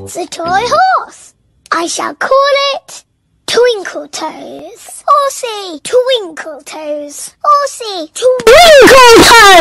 It's a toy horse. I shall call it Twinkle Toes. Horsey, Twinkle Toes. Horsey, Twinkle Toes.